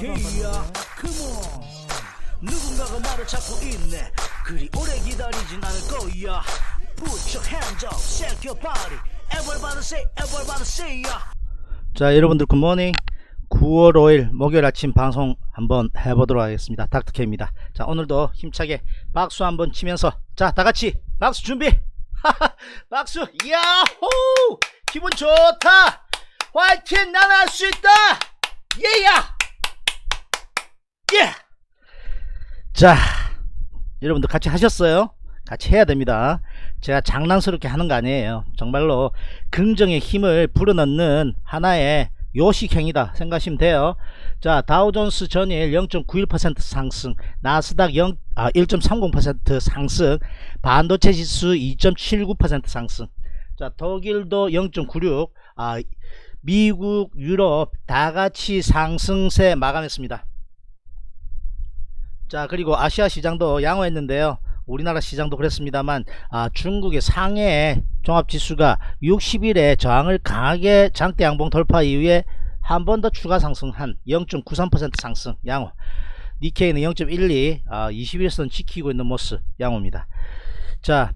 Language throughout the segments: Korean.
오케이야 컴온 누군가가 나를 찾고 있네. 그리 오래 기다리진 않을 거야. Put your hands up, shake your body. Everybody say, everybody say ya 자 여러분들 굿모닝. 9월 5일 목요일 아침 방송 한번 해보도록 하겠습니다. 닥터케입니다. 자 오늘도 힘차게 박수 한번 치면서 자 다같이 박수 준비. 박수. 야호! 기분 좋다. 화이팅! 난 할 수 있다. 예야 예! 자 여러분들 같이 하셨어요? 같이 해야 됩니다. 제가 장난스럽게 하는 거 아니에요. 정말로 긍정의 힘을 불어넣는 하나의 요식행이다 생각하시면 돼요. 자 다우존스 전일 0.91% 상승 나스닥 0, 아, 1.30% 상승 반도체 지수 2.79% 상승. 자 독일도 0.96 아, 미국 유럽 다 같이 상승세 마감했습니다 자 그리고 아시아 시장도 양호했는데요. 우리나라 시장도 그랬습니다만 아, 중국의 상해 종합지수가 60일에 저항을 강하게 장대 양봉 돌파 이후에 한 번 더 추가 상승한 0.93% 상승 양호. 니케이는 0.12 아, 21선 지키고 있는 모습 양호입니다. 자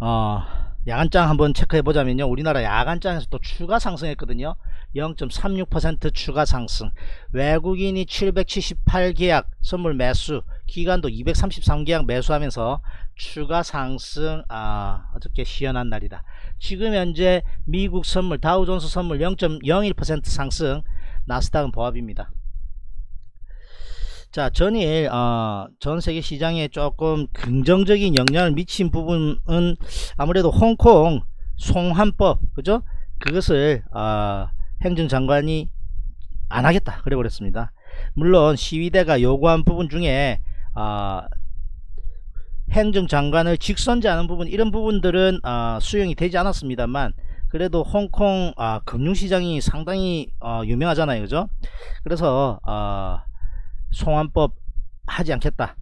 어, 야간장 한번 체크해 보자면요. 우리나라 야간장에서 또 추가 상승했거든요 0.36% 추가 상승. 외국인이 778계약 선물 매수 기간도 233계약 매수하면서 추가 상승 아 어저께 시연한 날이다. 지금 현재 미국 선물 다우존스 선물 0.01% 상승. 나스닥은 보합입니다. 자 전일 어, 전세계 시장에 조금 긍정적인 영향을 미친 부분은 아무래도 홍콩 송환법 그죠? 그것을 어, 행정장관이 안 하겠다 그래 버렸습니다. 물론 시위대가 요구한 부분 중에 어, 행정장관을 직선제하는 부분 이런 부분들은 어, 수용이 되지 않았습니다만 그래도 홍콩 어, 금융시장이 상당히 어, 유명하잖아요. 그죠? 그래서 어, 송환법 하지 않겠다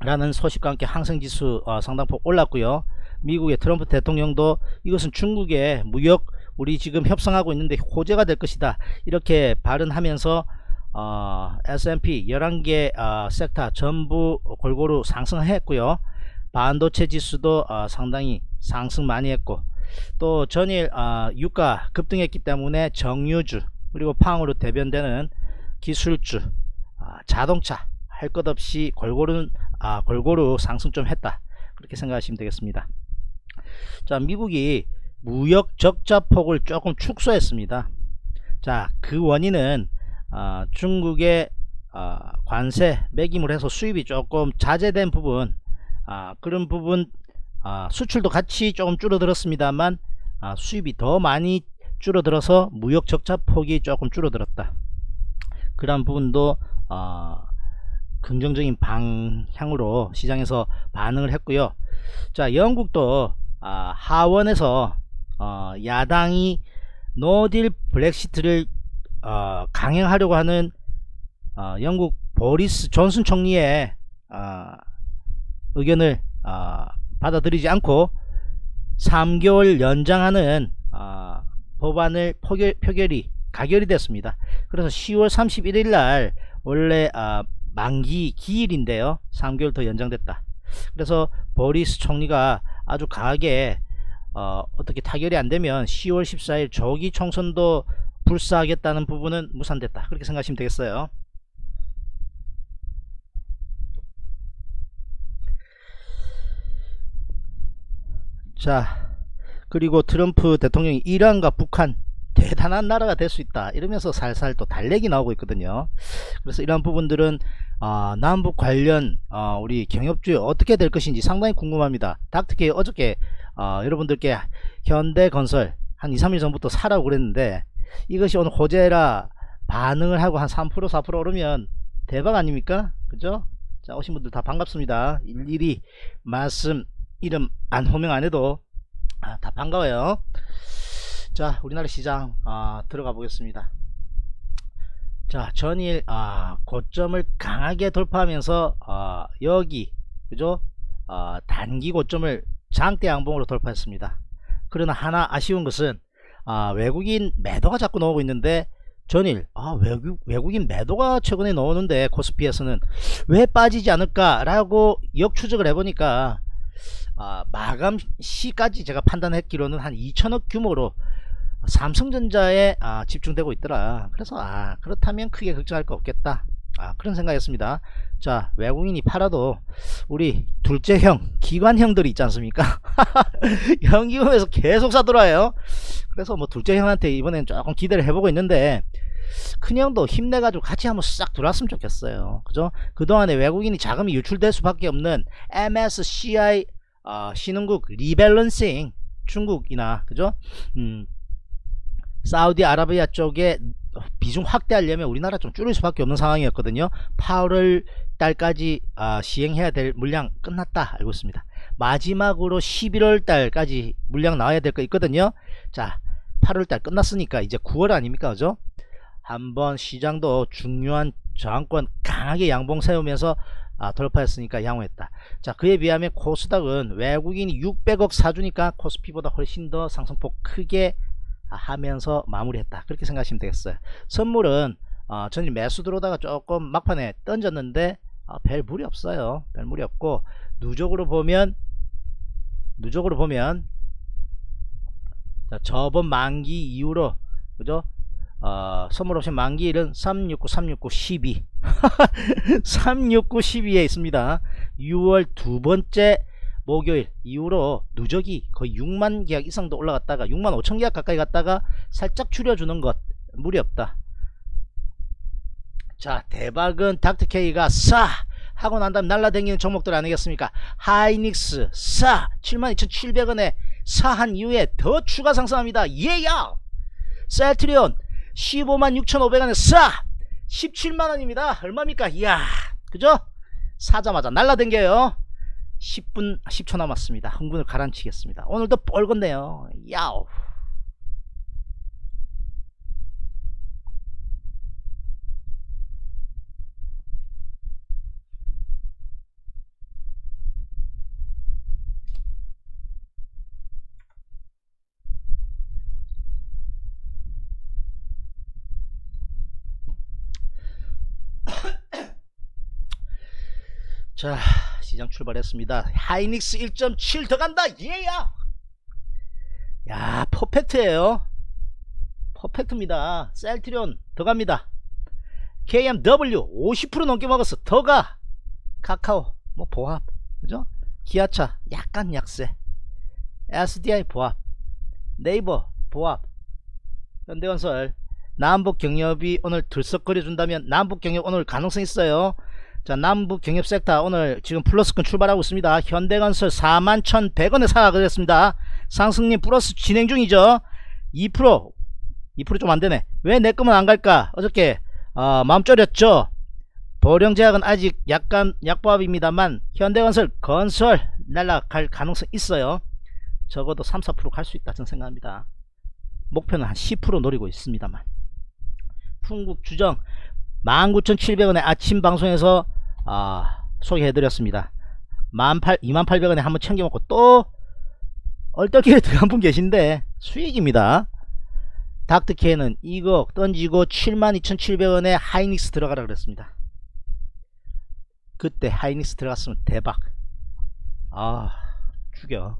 라는 소식과 함께 항생지수 어, 상당폭 올랐고요. 미국의 트럼프 대통령도 이것은 중국의 무역 우리 지금 협상하고 있는데 호재가 될 것이다. 이렇게 발언하면서 어, S&P 11개 어, 섹터 전부 골고루 상승했고요. 반도체 지수도 어, 상당히 상승 많이 했고 또 전일 어, 유가 급등했기 때문에 정유주 그리고 팡으로 대변되는 기술주 아, 자동차 할 것 없이 골고루 아, 골고루 상승 좀 했다. 그렇게 생각하시면 되겠습니다. 자 미국이 무역 적자 폭을 조금 축소했습니다. 자 그 원인은 어, 중국의 어, 관세 매김을 해서 수입이 조금 자제된 부분 어, 그런 부분 수출도 같이 조금 줄어들었습니다만 수입이 더 많이 줄어들어서 무역 적자 폭이 조금 줄어들었다. 그런 부분도 어, 긍정적인 방향으로 시장에서 반응을 했고요. 자 영국도 어, 하원에서 어, 야당이 노딜 브렉시트를 어, 강행하려고 하는 어, 영국 보리스 존슨 총리의 어, 의견을 받아들이지 않고 3개월 연장하는 법안을 표결, 표결이 가결이 됐습니다. 그래서 10월 31일 날 원래 아, 만기 기일인데요 3개월 더 연장됐다 그래서 보리스 총리가 아주 강하게 어, 어떻게 타결이 안되면 10월 14일 조기 총선도 불사하겠다는 부분은 무산됐다. 그렇게 생각하시면 되겠어요. 자 그리고 트럼프 대통령이 이란과 북한 대단한 나라가 될 수 있다. 이러면서 살살 또 달래기 나오고 있거든요. 그래서 이런 부분들은 어, 남북 관련 어, 우리 경협주에 어떻게 될 것인지 상당히 궁금합니다. 닥터케 어저께 어, 여러분들께 현대건설 한 2, 3일 전부터 사라고 그랬는데 이것이 오늘 호재라 반응을 하고 한 3% 4% 오르면 대박 아닙니까? 그죠? 자 오신 분들 다 반갑습니다. 일일이 말씀 이름 안 호명 안 해도 아, 다 반가워요. 자 우리나라 시장 아, 들어가 보겠습니다. 자 전일 아, 고점을 강하게 돌파하면서 아, 여기 그죠? 아, 단기 고점을 장대 양봉으로 돌파했습니다. 그러나 하나 아쉬운 것은 아, 외국인 매도가 자꾸 나오고 있는데 전일 아 외국, 외국인 매도가 최근에 나오는데 코스피에서는 왜 빠지지 않을까 라고 역추적을 해보니까 아, 마감 시까지 제가 판단했기로는 한 2천억 규모로 삼성전자에 아, 집중되고 있더라. 그래서 아 그렇다면 크게 걱정할 거 없겠다. 아, 그런 생각이었습니다. 자, 외국인이 팔아도 우리 둘째 형, 기관형들이 있지 않습니까? 현기금에서 계속 사들어와요. 그래서 뭐 둘째 형한테 이번엔 조금 기대를 해보고 있는데 큰형도 힘내가지고 같이 한번 싹 들어왔으면 좋겠어요. 그죠? 그동안에 외국인이 자금이 유출될 수밖에 없는 MSCI 어, 신흥국 리밸런싱 중국이나 그죠? 음, 사우디아라비아 쪽에 비중 확대하려면 우리나라 좀 줄일 수밖에 없는 상황이었거든요. 8월 달까지 아, 시행해야 될 물량 끝났다 알고 있습니다. 마지막으로 11월 달까지 물량 나와야 될 거 있거든요. 자 8월 달 끝났으니까 이제 9월 아닙니까 그죠? 한번 시장도 중요한 저항권 강하게 양봉 세우면서 아, 돌파했으니까 양호했다. 자 그에 비하면 코스닥은 외국인이 600억 사주니까 코스피보다 훨씬 더 상승폭 크게 하면서 마무리했다. 그렇게 생각하시면 되겠어요. 선물은 어, 전일 매수 들어오다가 조금 막판에 던졌는데 어, 별 무리 없어요. 별 무리 없고 누적으로 보면 누적으로 보면 자, 저번 만기 이후로 그죠? 어, 선물 옵션 만기일은 369 369 12 369 12에 있습니다. 6월 두 번째 목요일 이후로 누적이 거의 6만 계약 이상도 올라갔다가 6만 5천 계약 가까이 갔다가 살짝 줄여주는 것 무리 없다. 자 대박은 닥터케이가 싸 하고 난 다음 날라다니는 종목들 아니겠습니까? 하이닉스 싸 72,700원에 사한 이후에 더 추가 상승합니다. 예야 셀트리온 15만 6,500원에 싸 17만원입니다. 얼마입니까? 이야 그죠? 사자마자 날라댕겨요 10분 10초 남았습니다. 흥분을 가라앉히겠습니다. 오늘도 뻘건네요. 야오. 자 시장 출발했습니다. 하이닉스 1.7더 간다. 예야! 야 퍼펙트에요. 퍼펙트입니다. 셀트리온 더 갑니다. KMW 50% 넘게 먹었어 더가. 카카오 뭐 보합. 그죠? 기아차 약간 약세. SDI 보합. 네이버 보합. 현대건설. 남북경협이 오늘 들썩거려 준다면 남북경협 오늘 가능성 있어요 자 남북 경협 섹터 오늘 지금 플러스권 출발하고 있습니다. 현대건설 41,100원에 사각을 했습니다. 상승님 플러스 진행 중이죠? 2% 2%좀 안되네. 왜 내 거면 안갈까? 어저께 어, 마음 졸였죠? 보령제약은 아직 약간 약보합입니다만 현대건설 건설 날라갈 가능성 있어요. 적어도 3, 4%갈 수 있다 저는 생각합니다. 목표는 한 10% 노리고 있습니다만. 풍국 주정 19,700원에 아침 방송에서 아, 소개해드렸습니다. 28,000원에 한번 챙겨먹고 또 얼떨결에 들어간 분 계신데 수익입니다. 닥터케는 이거 던지고 72,700원에 하이닉스 들어가라 그랬습니다. 그때 하이닉스 들어갔으면 대박. 아 죽여.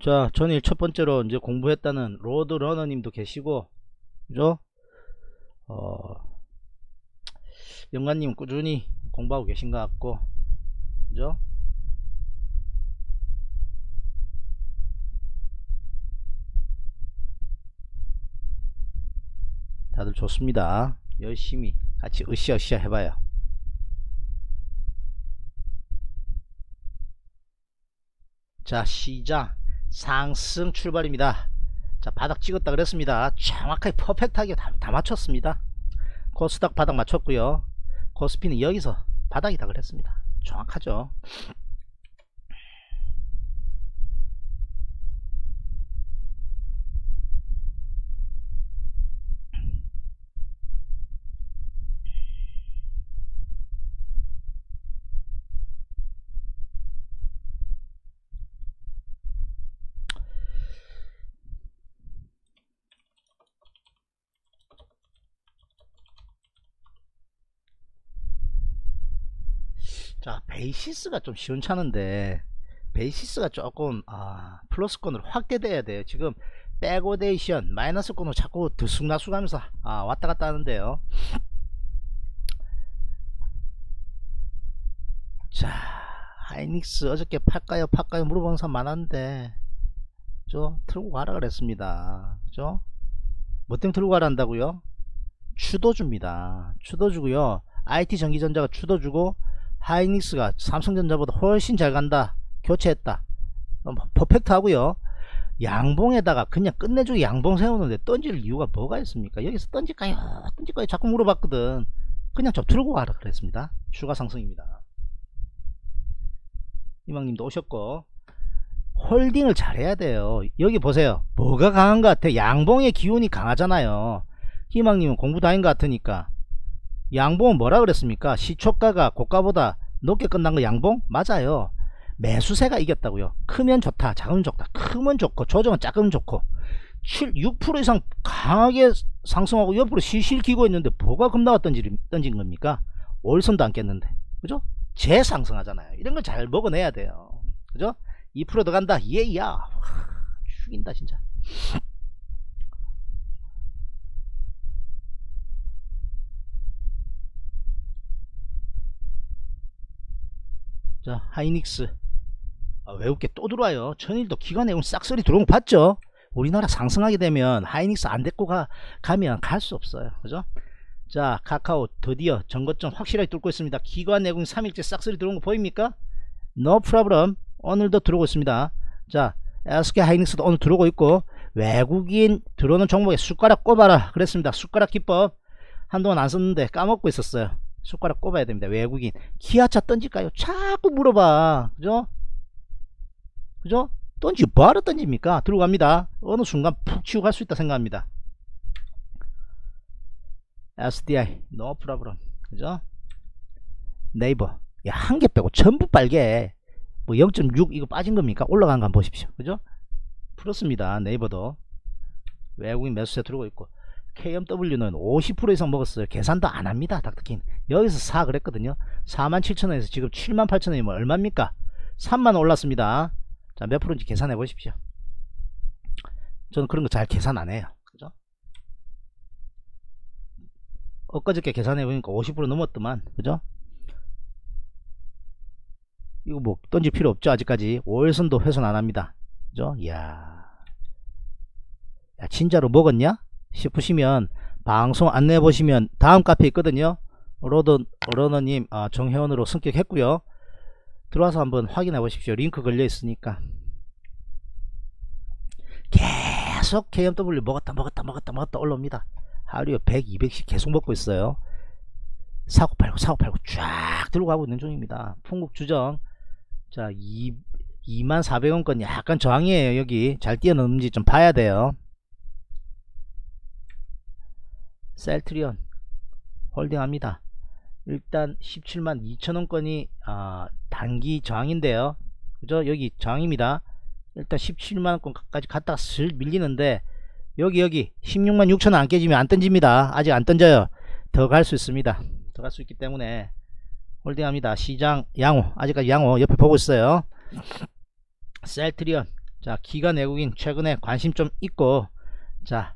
자 전일 첫 번째로 이제 공부했다는 로드 러너 님도 계시고 그죠? 어 영관님 꾸준히 공부하고 계신 것 같고 그죠? 다들 좋습니다. 열심히 같이 으쌰으쌰 해봐요. 자 시장 상승 출발입니다. 자 바닥 찍었다 그랬습니다. 정확하게 퍼펙트하게 다, 다 맞췄습니다. 코스닥 바닥 맞췄고요. 코스피는 여기서 바닥이다 그랬습니다. 정확하죠 자 베이시스가 좀 시원찮은데 베이시스가 조금 아, 플러스권으로 확대돼야 돼요. 지금 backwardation 마이너스권으로 자꾸 들쑥날쑥하면서 아, 왔다갔다 하는데요. 자 하이닉스 어저께 팔까요 팔까요 물어보는 사람 많았는데 저 들고 가라 그랬습니다. 그죠? 뭐 때문에 들고 가라 한다고요? 추도 줍니다. 추도 주고요. IT 전기전자가 추도 주고 하이닉스가 삼성전자보다 훨씬 잘 간다. 교체했다. 어, 뭐 퍼펙트 하고요. 양봉에다가 그냥 끝내주고 양봉 세우는데 던질 이유가 뭐가 있습니까? 여기서 던질까요 던질까요 자꾸 물어봤거든. 그냥 좀 들고 가라 그랬습니다. 추가 상승입니다. 이망님도 오셨고 홀딩을 잘해야 돼요. 여기 보세요. 뭐가 강한 것 같아? 양봉의 기운이 강하잖아요. 희망님은 공부 다닌 것 같으니까 양봉은 뭐라 그랬습니까? 시초가가 고가보다 높게 끝난 거 양봉? 맞아요. 매수세가 이겼다고요. 크면 좋다 작으면 좋다. 크면 좋고 조정은 작으면 좋고. 7, 6% 이상 강하게 상승하고 옆으로 실실 기고 있는데 뭐가 겁나가 던지, 던진 겁니까? 월선도 안 깼는데. 그죠? 재상승하잖아요. 이런 걸 잘 먹어내야 돼요. 그죠? 2% 들어간다. 예야. 죽인다 진짜 자 하이닉스. 아, 외국계 또 들어와요. 천일도 기관에 온 싹소리 들어온 거 봤죠? 우리나라 상승하게 되면 하이닉스 안 데리고 가, 가면 갈 수 없어요. 그죠? 자 카카오 드디어 전거점 확실하게 뚫고 있습니다. 기관 내공 3일째 싹소리 들어온 거 보입니까? No problem. 오늘도 들어오고 있습니다. 자 SK 하이닉스도 오늘 들어오고 있고 외국인 들어오는 종목에 숟가락 꼽아라 그랬습니다. 숟가락 기법. 한동안 안 썼는데 까먹고 있었어요 숟가락 꼽아야 됩니다. 외국인. 기아차 던질까요? 자꾸 물어봐. 그죠? 그죠? 던지 뭐하러 던집니까? 들어갑니다. 어느 순간 푹 치고 갈 수 있다 생각합니다. SDI no problem. 그죠? 네이버 야 한 개 빼고 전부 빨개. 뭐 0.6 이거 빠진 겁니까? 올라간 거 한번 보십시오. 그죠? 풀었습니다. 네이버도. 외국인 매수세 들어오고 있고 KMW는 50% 이상 먹었어요. 계산도 안 합니다 닥터킨. 여기서 사 그랬거든요. 47,000원에서 지금 78,000원이면 얼마입니까? 3만 올랐습니다. 자 몇 프로인지 계산해 보십시오. 저는 그런 거 잘 계산 안 해요. 그죠? 엊그저께 계산해 보니까 50% 넘었더만. 그죠? 이거 뭐 던질 필요 없죠 아직까지. 5일선도 훼손 안 합니다. 그죠? 이야. 야 진짜로 먹었냐 싶으시면 방송 안내 보시면 다음 카페 있거든요. 로더 러너님 아, 정회원으로 승격했고요. 들어와서 한번 확인해 보십시오. 링크 걸려 있으니까. 계속 KMW 먹었다 먹었다 먹었다 먹었다 올라옵니다. 하루에 100 200씩 계속 먹고 있어요. 사고 팔고 사고 팔고 쫙 들고 가고 있는 중입니다. 풍국 주정. 자 2, 2400원권 약간 저항이에요 여기. 잘 뛰어넘는지 좀 봐야 돼요 셀트리온 홀딩합니다. 일단 17만 2천원권이 아, 단기 저항인데요. 그죠? 여기 저항입니다. 일단 17만원권까지 갔다가 슬 밀리는데 여기 여기 16만 6천원 안 깨지면 안 던집니다. 아직 안 던져요. 더 갈 수 있습니다. 더 갈 수 있기 때문에 홀딩합니다. 시장 양호 아직까지 양호 옆에 보고 있어요. 셀트리온. 자 기관 외국인 최근에 관심 좀 있고 자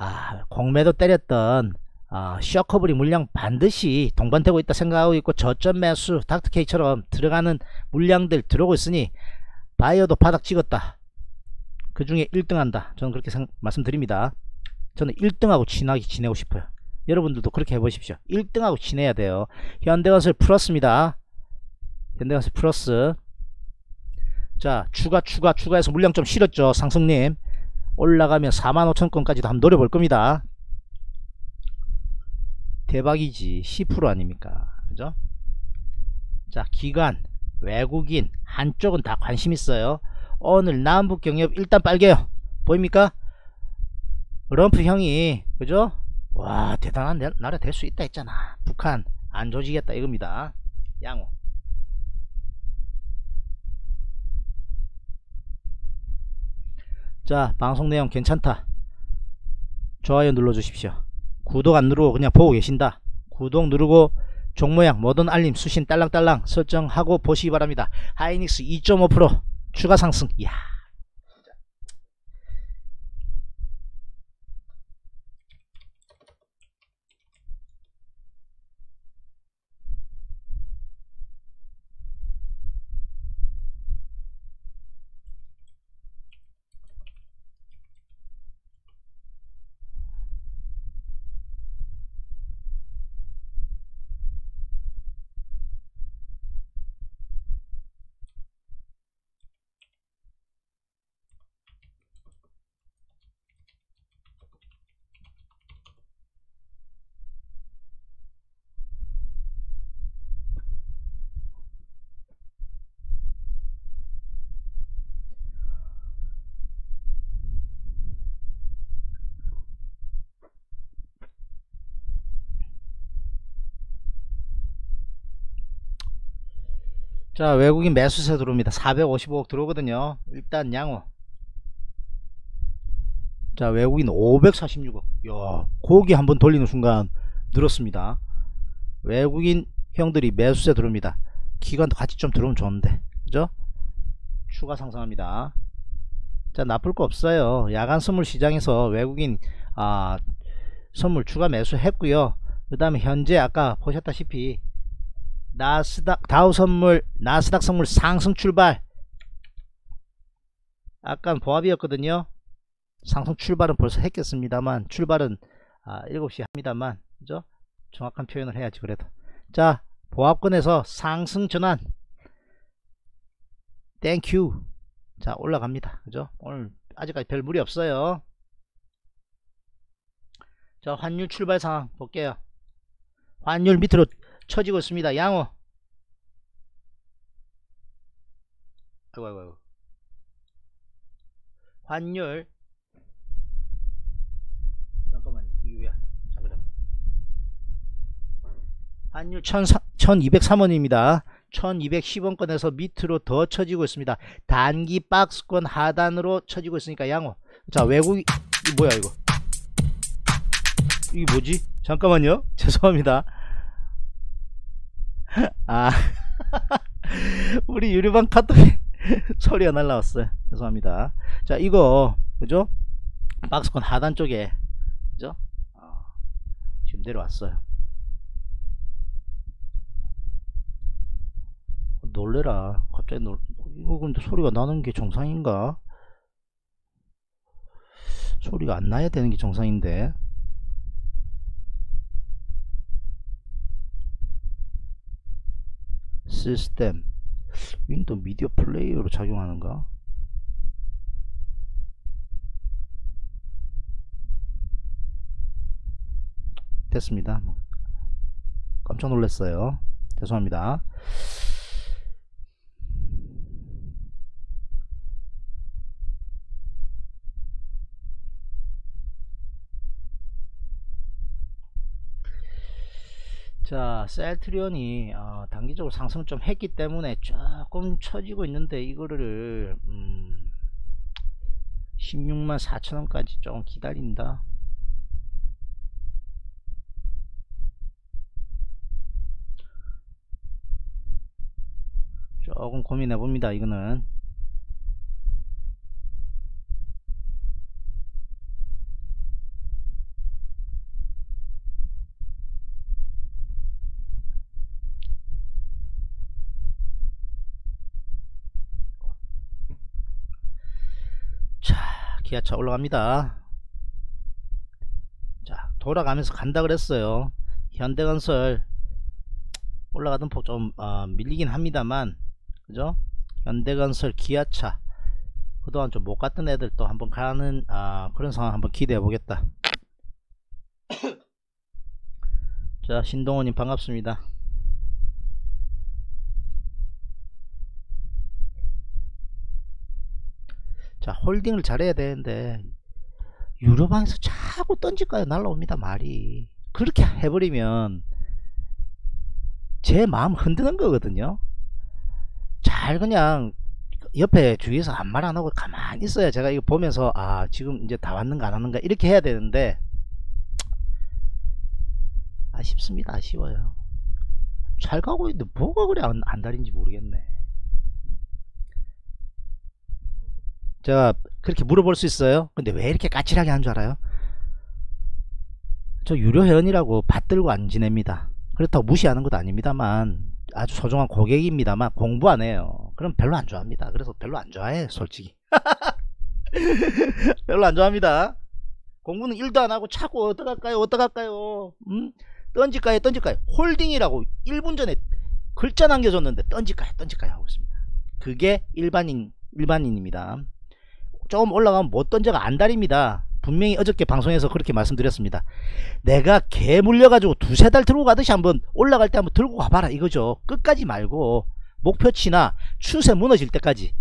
아, 공매도 때렸던 아, 쇼커블이 물량 반드시 동반되고 있다 생각하고 있고 저점 매수 닥터케이처럼 들어가는 물량들 들어오고 있으니 바이어도 바닥 찍었다. 그 중에 1등 한다. 저는 그렇게 생, 말씀드립니다. 저는 1등하고 친하게 지내고 싶어요. 여러분들도 그렇게 해보십시오. 1등하고 지내야 돼요. 현대건설 풀었습니다. 현대건설 플러스. 자 추가 추가 추가해서 물량 좀 실었죠 상승님 올라가면 45,000건까지도 한번 노려볼 겁니다. 대박이지. 10% 아닙니까? 그죠? 자 기관 외국인 한쪽은 다 관심 있어요. 오늘 남북 경협 일단 빨개요. 보입니까? 럼프 형이 그죠? 와 대단한 나라 될 수 있다 했잖아. 북한 안 조지겠다 이겁니다. 양호 자 방송 내용 괜찮다. 좋아요 눌러 주십시오. 구독 안 누르고 그냥 보고 계신다. 구독 누르고 종모양 모든 알림 수신 딸랑딸랑 설정하고 보시기 바랍니다. 하이닉스 2.5% 추가 상승. 이야 자 외국인 매수세 들어옵니다. 455억 들어오거든요. 일단 양호. 자 외국인 546억. 야 고기 한번 돌리는 순간 늘었습니다. 외국인 형들이 매수세 들어옵니다. 기관도 같이 좀 들어오면 좋은데. 그죠? 추가 상승합니다. 자 나쁠 거 없어요. 야간 선물 시장에서 외국인 아 선물 추가 매수 했고요. 그 다음에 현재 아까 보셨다시피 나스닥 다우 선물 나스닥 선물 상승 출발. 아까 보합이었거든요. 상승 출발은 벌써 했겠습니다만 출발은 아, 7시 합니다만 그죠? 정확한 표현을 해야지 그래도. 자 보합권에서 상승 전환. Thank you 자 올라갑니다. 그죠? 오늘 아직까지 별 무리 없어요. 자 환율 출발 상황 볼게요. 환율 밑으로 쳐지고 있습니다. 양호. 아이고 아이고 아이고. 환율 잠깐만요. 이게 왜 잠깐 잠깐. 환율 1203원입니다. 1210원권에서 밑으로 더 쳐지고 있습니다. 단기 박스권 하단으로 쳐지고 있으니까 양호. 자 외국 이 뭐야 이거 이게 뭐지? 잠깐만요. 죄송합니다. 아 우리 유리방 카톡에 소리가 날라왔어요. 죄송합니다. 자 이거 그죠? 박스권 하단 쪽에 그죠? 어, 지금 내려왔어요. 놀래라. 갑자기 놀 이거 근데 소리가 나는 게 정상인가? 소리가 안 나야 되는 게 정상인데 시스템. 윈도우 미디어 플레이어로 작용하는가? 됐습니다. 깜짝 놀랐어요. 죄송합니다 자 셀트리온이 어, 단기적으로 상승 좀 했기 때문에 조금 처지고 있는데 이거를 음, 16만 4천원까지 좀 기다린다. 조금 고민해 봅니다 이거는 기아차 올라갑니다. 자 돌아가면서 간다 그랬어요. 현대건설 올라가던 폭좀 어, 밀리긴 합니다만 그죠? 현대건설 기아차. 그동안 좀 못 갔던 애들 또 한번 가는 아, 그런 상황 한번 기대해 보겠다. 자 신동호님 반갑습니다 자 홀딩을 잘해야 되는데 유료방에서 자꾸 던질까요? 날라옵니다 말이. 그렇게 해버리면 제 마음 흔드는 거거든요. 잘 그냥 옆에 주위에서 한말 안하고 가만히 있어야 제가 이거 보면서 아 지금 이제 다 왔는가 안 왔는가 이렇게 해야 되는데 아쉽습니다 아쉬워요. 잘 가고 있는데 뭐가 그래 안, 안 달인지 모르겠네 제가 그렇게 물어볼 수 있어요? 근데 왜 이렇게 까칠하게 한 줄 알아요? 저 유료 회원이라고 받들고 안 지냅니다. 그렇다고 무시하는 것도 아닙니다만 아주 소중한 고객입니다만 공부 안 해요. 그럼 별로 안 좋아합니다. 그래서 별로 안 좋아해 솔직히. 별로 안 좋아합니다. 공부는 일도 안 하고 차고 어떡할까요? 어떡할까요? 음? 던질까요? 던질까요? 홀딩이라고 1분 전에 글자 남겨줬는데 던질까요? 던질까요? 하고 있습니다. 그게 일반인 일반인입니다 조금 올라가면 못 던져가 안달입니다. 분명히 어저께 방송에서 그렇게 말씀드렸습니다. 내가 개 물려가지고 두세 달 들고 가듯이 한번 올라갈 때 한번 들고 가봐라 이거죠. 끝까지 말고 목표치나 추세 무너질 때까지.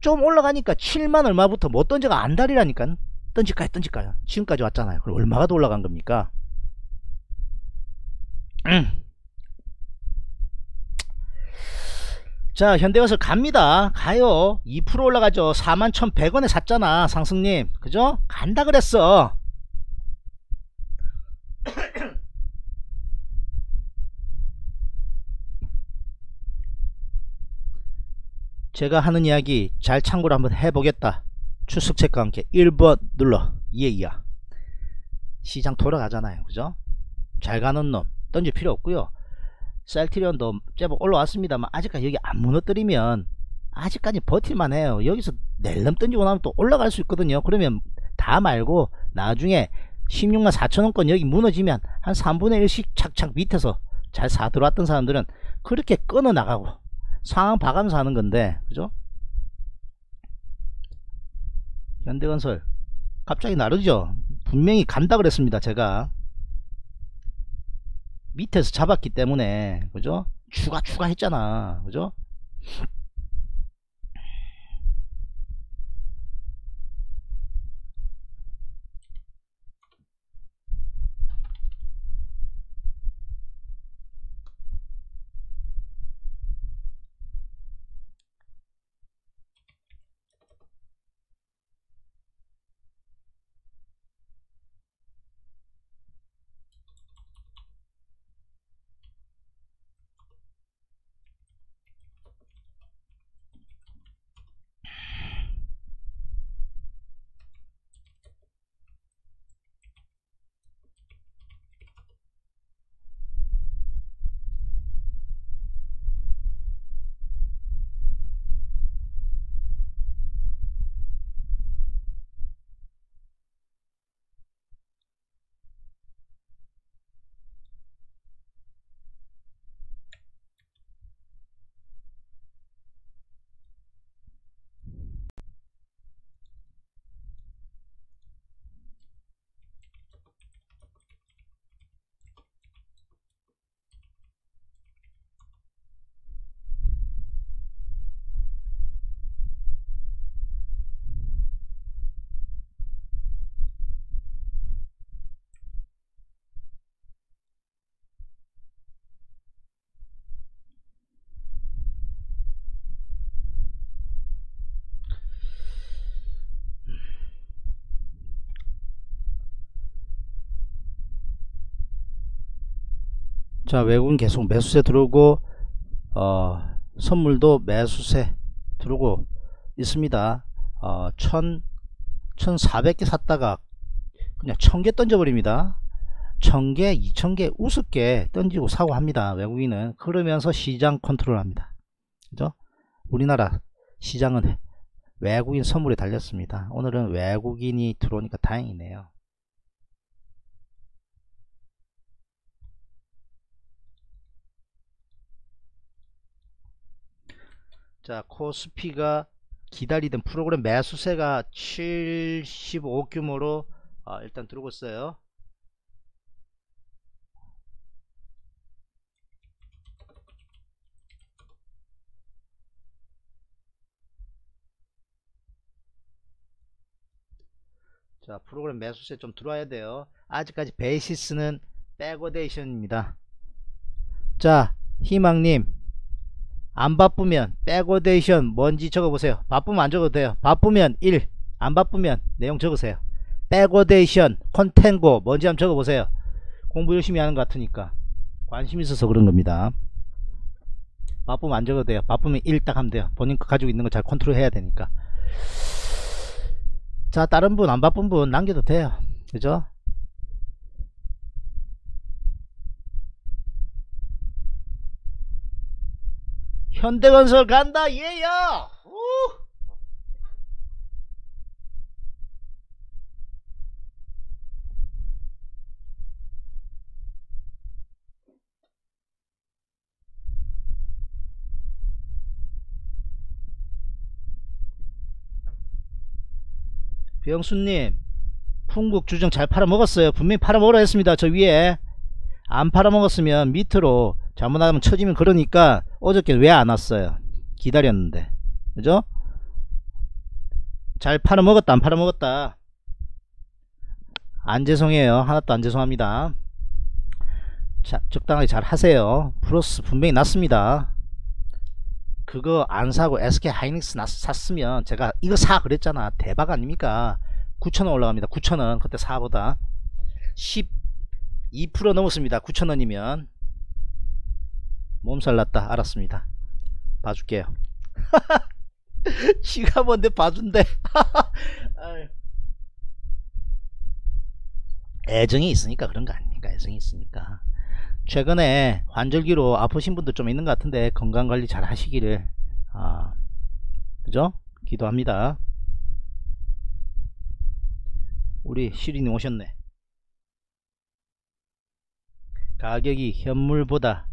좀 올라가니까 7만 얼마부터 못 던져가 안달이라니까 던질까요 던질까요 지금까지 왔잖아요. 그럼 얼마가 더 올라간 겁니까? 음. 자 현대건설 갑니다. 가요. 2% 올라가죠. 41,100원에 샀잖아 상승님. 그죠? 간다 그랬어. 제가 하는 이야기 잘 참고를 한번 해보겠다. 추석 체크와 함께 1번 눌러. 예이야 시장 돌아가잖아요. 그죠? 잘 가는 놈. 던질 필요 없고요 셀티리온도 제법 올라왔습니다만 아직까지 여기 안 무너뜨리면 아직까지 버틸만 해요. 여기서 낼름 던지고 나면 또 올라갈 수 있거든요. 그러면 다 말고 나중에 16만 4천원권 여기 무너지면 한 3분의 1씩 착착 밑에서 잘 사 들어왔던 사람들은 그렇게 끊어 나가고 상황 봐가면서 하는 건데 그죠? 현대건설 갑자기 나르죠? 분명히 간다 그랬습니다 제가 밑에서 잡았기 때문에 그죠? 추가 추가 했잖아. 그죠 자 외국인 계속 매수세 들어오고 어, 선물도 매수세 들어오고 있습니다. 어, 1000, 1400개 샀다가 그냥 1000개 던져버립니다. 1000개 2000개 우습게 던지고 사고 합니다 외국인은. 그러면서 시장 컨트롤 합니다. 그죠? 우리나라 시장은 외국인 선물에 달렸습니다. 오늘은 외국인이 들어오니까 다행이네요 자 코스피가 기다리던 프로그램 매수세가 75 규모로 어, 일단 들어오고 있어요. 자 프로그램 매수세 좀 들어와야 돼요. 아직까지 베이시스는 백어데이션입니다. 자 희망님 안 바쁘면 backwardation 뭔지 적어보세요 바쁘면 안 적어도 돼요 바쁘면 1 안 바쁘면 내용 적으세요 backwardation contango 뭔지 한번 적어보세요 공부 열심히 하는 것 같으니까 관심 있어서 그런 겁니다. 바쁘면 안 적어도 돼요. 바쁘면 1 딱 하면 돼요. 본인 거 가지고 있는 거 잘 컨트롤 해야 되니까. 자, 다른 분, 안 바쁜 분 남겨도 돼요. 그죠? 현대건설 간다, 얘야! 우! 병수님 풍국 주정 잘 팔아먹었어요 분명히 팔아먹으라 했습니다 저 위에 안 팔아먹었으면 밑으로 잘못하면 처지면 그러니까 어저께 왜 안 왔어요? 기다렸는데. 그죠? 잘 팔아먹었다 안 팔아먹었다. 안 죄송해요. 하나도 안 죄송합니다. 자 적당하게 잘 하세요. 플러스 분명히 났습니다. 그거 안 사고 SK 하이닉스 샀으면 제가 이거 사 그랬잖아. 대박 아닙니까? 9천원 올라갑니다. 9천원. 그때 사보다. 12% 넘었습니다. 9천원이면 몸살 났다. 알았습니다. 봐줄게요. 지가 뭔데 봐준대? 애정이 있으니까 그런 거 아닙니까? 애정이 있으니까. 최근에 환절기로 아프신 분들 좀 있는 것 같은데 건강관리 잘 하시기를 아, 그죠? 기도합니다. 우리 시린이 오셨네. 가격이 현물보다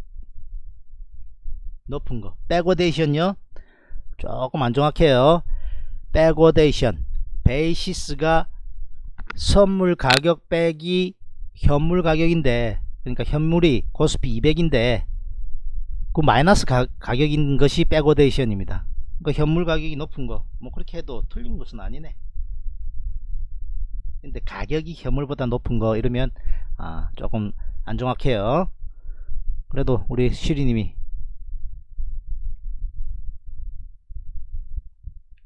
높은 거. 백워데이션요? 조금 안 정확해요. 백워데이션. 베이시스가 선물 가격 빼기 현물 가격인데 그러니까 현물이 코스피 200인데 그 마이너스 가, 격인 것이 백오데이션입니다. 그 현물 가격이 높은 거. 뭐 그렇게 해도 틀린 것은 아니네. 근데 가격이 현물보다 높은 거 이러면 아 조금 안 정확해요. 그래도 우리 시리님이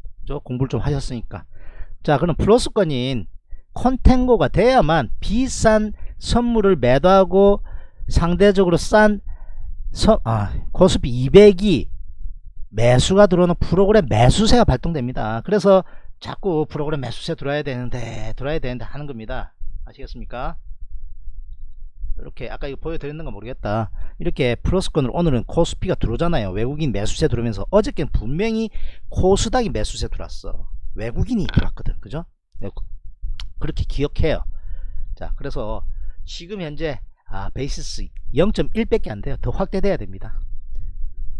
저 공부를 좀 하셨으니까 자 그럼 플러스권인 컨텐고가 돼야만 비싼 선물을 매도하고 상대적으로 싼 서, 아, 코스피 200이 매수가 들어오는 프로그램 매수세가 발동됩니다. 그래서 자꾸 프로그램 매수세 들어야 되는데 들어야 되는데 하는 겁니다. 아시겠습니까? 이렇게 아까 이거 보여드렸는가 모르겠다. 이렇게 플러스권을 오늘은 코스피가 들어오잖아요. 외국인 매수세 들어오면서 어저께는 분명히 코스닥이 매수세 들어왔어. 외국인이 들어왔거든. 그죠? 네, 그렇게 기억해요. 자, 그래서 지금 현재 아, 베이시스 0.1밖에 안 돼요. 더 확대돼야 됩니다.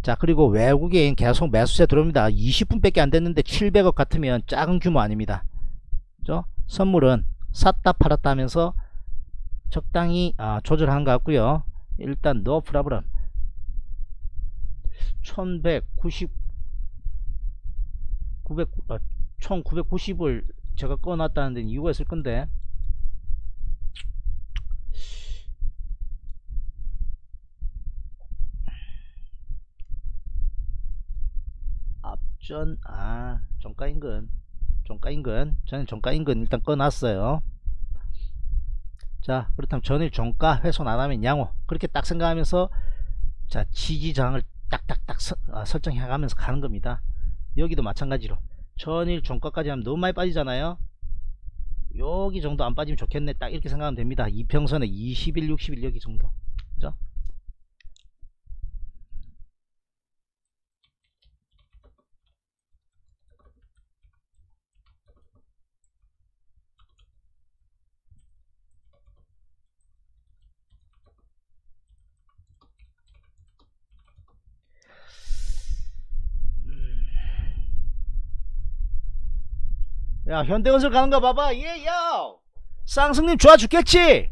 자 그리고 외국인 계속 매수세 들어옵니다. 20분밖에 안 됐는데 700억 같으면 작은 규모 아닙니다. 그죠? 선물은 샀다 팔았다 하면서 적당히 아, 조절한 것 같고요. 일단 no problem 1190 900, 아, 1990을 제가 꺼놨다는 데 이유가 있을 건데. 옵션 아 종가인근 종가인근. 저는 종가인근 일단 꺼놨어요 자 그렇다면 전일 종가 훼손 안하면 양호. 그렇게 딱 생각하면서 자 지지저항을 딱딱딱 서, 아, 설정해 가면서 가는 겁니다. 여기도 마찬가지로 전일 종가까지 하면 너무 많이 빠지잖아요. 여기 정도 안 빠지면 좋겠네. 딱 이렇게 생각하면 됩니다. 이평선에 20일 60일 여기 정도. 그죠 야 현대건설 가는 거 봐봐. 예야! 쌍승님 좋아 죽겠지?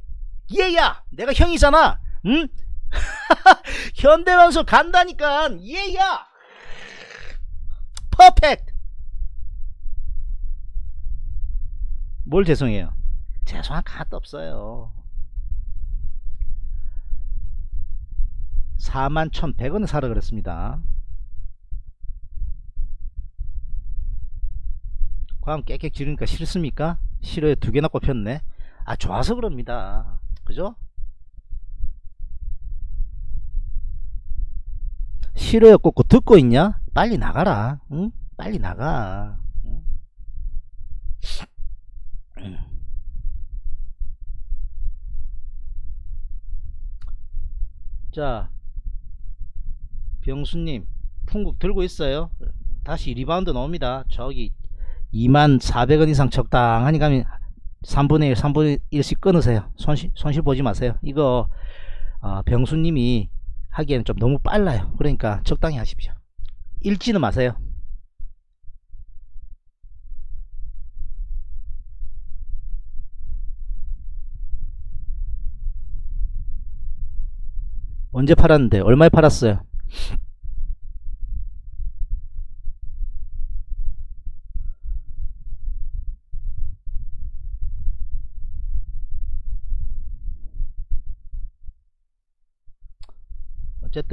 예야! 내가 형이잖아. 응? 현대건설 간다니까 예야! 퍼펙트! 뭘 죄송해요? 죄송한 거 하나도 없어요. 41,100원에 사라 그랬습니다 광 깨끗 지르니까 싫습니까? 싫어요 두 개나 꼽혔네 아 좋아서 그럽니다 그죠? 싫어요 꽂고 듣고 있냐? 빨리 나가라. 응? 빨리 나가. 응? 자, 병수님, 풍국 들고 있어요. 다시 리바운드 나옵니다. 저기 2만 400원 이상 적당하니 가면 3분의 1, 3분의 1씩 끊으세요. 손실, 손실 보지 마세요. 이거 어, 병수님이 하기에는 좀 너무 빨라요. 그러니까 적당히 하십시오. 읽지는 마세요. 언제 팔았는데 얼마에 팔았어요?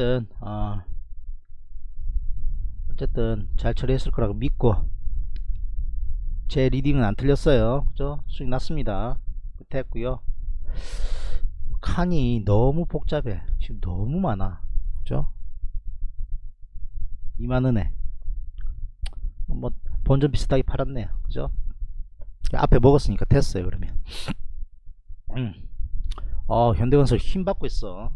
어쨌든 어, 어쨌든 잘 처리했을 거라고 믿고 제 리딩은 안 틀렸어요. 그죠? 수익 났습니다. 됐고요. 칸이 너무 복잡해. 지금 너무 많아. 그죠? 2만원에. 뭐 본전 비슷하게 팔았네요. 그죠? 앞에 먹었으니까 됐어요 그러면. 음. 어 현대건설 힘 받고 있어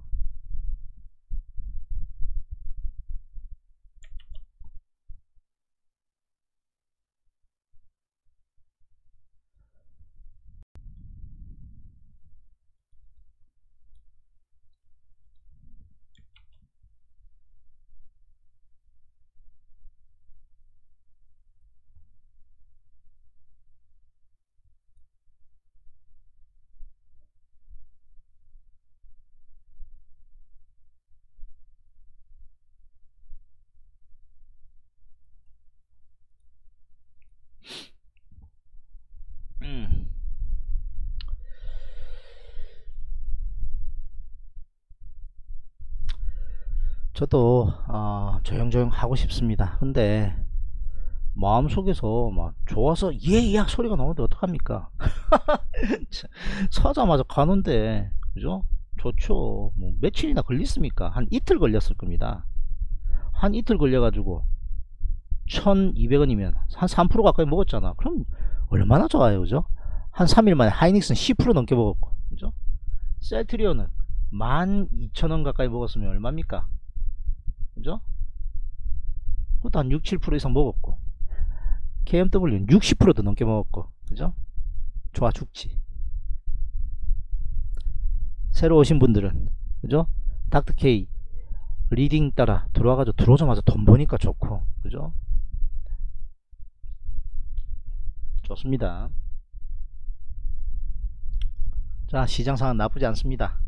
음. 저도 어, 조용조용 하고 싶습니다. 근데 마음속에서 막 좋아서 예야 소리가 나오는데 어떡합니까? 사자마자 가는데 그죠? 좋죠. 뭐 며칠이나 걸렸습니까? 한 이틀 걸렸을 겁니다. 한 이틀 걸려 가지고 1200원이면 한 3% 가까이 먹었잖아. 그럼 얼마나 좋아요 그죠? 한 3일 만에 하이닉스는 10% 넘게 먹었고 그죠? 셀트리온은 12,000원 가까이 먹었으면 얼마입니까 그죠? 그것도 한 6, 7% 이상 먹었고 KMW는 60%도 넘게 먹었고 그죠? 좋아 죽지. 새로 오신 분들은 그죠? 닥터케이 리딩 따라 들어와가지고 들어오자마자 돈 버니까 좋고 그죠? 좋습니다. 자 시장 상황 나쁘지 않습니다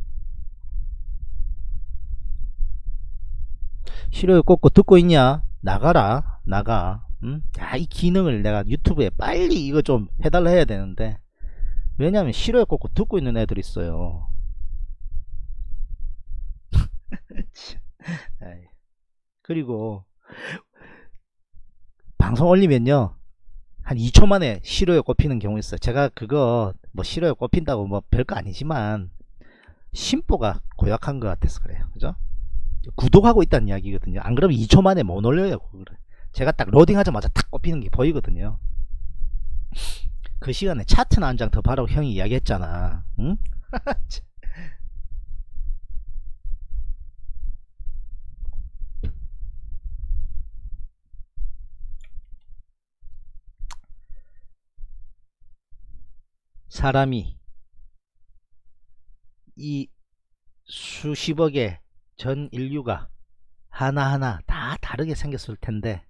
싫어요. 꽂고 듣고 있냐? 나가라. 나가. 음? 야이 기능을 내가 유튜브에 빨리 이거 좀 해달라 해야 되는데. 왜냐면 싫어요. 꽂고 듣고 있는 애들 있어요. 그리고 방송 올리면요. 한 2초 만에 싫어요. 꼽히는 경우 있어요. 제가 그거 뭐 싫어요. 꼽힌다고 뭐 별거 아니지만 심보가 고약한 것 같아서 그래요. 그죠 구독하고 있다는 이야기거든요. 안 그러면 2초 만에 못 올려요 제가 딱 로딩하자마자 탁 꼽히는 게 보이거든요. 그 시간에 차트나 한 장 더 바라고 형이 이야기했잖아. 응? 사람이 이 수십억의 전 인류가 하나하나 다 다르게 생겼을 텐데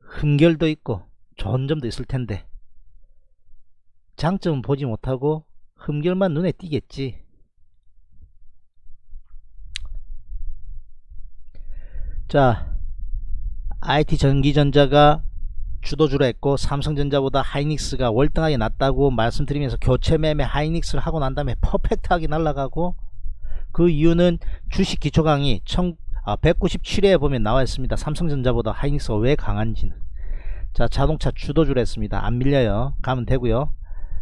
흠결도 있고 좋은 점도 있을 텐데 장점은 보지 못하고 흠결만 눈에 띄겠지. 자 IT 전기전자가 주도주로 했고 삼성전자보다 하이닉스가 월등하게 낫다고 말씀드리면서 교체 매매 하이닉스를 하고 난 다음에 퍼펙트하게 날아가고 그 이유는 주식 기초 강의 197회에 아, 보면 나와 있습니다. 삼성전자보다 하이닉스가 왜 강한지는 자 자동차 주도주로 했습니다. 안 밀려요. 가면 되고요.